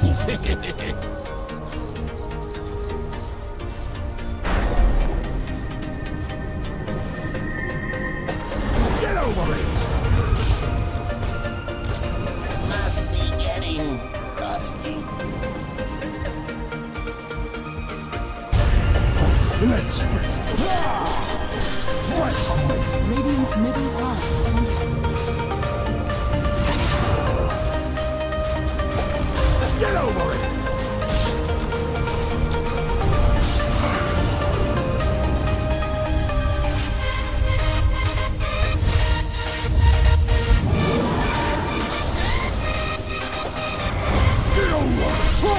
Get over it! Must be getting rusty. Let's Fresh! Radiant's middle tower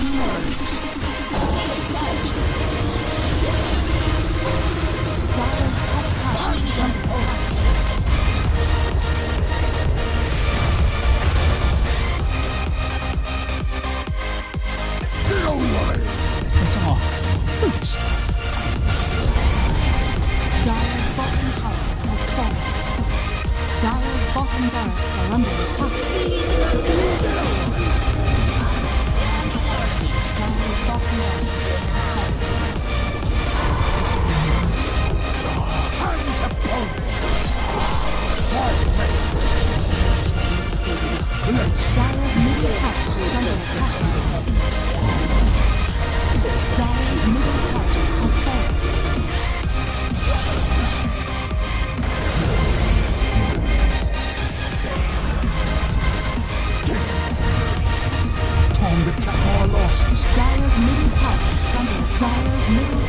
Right. Middle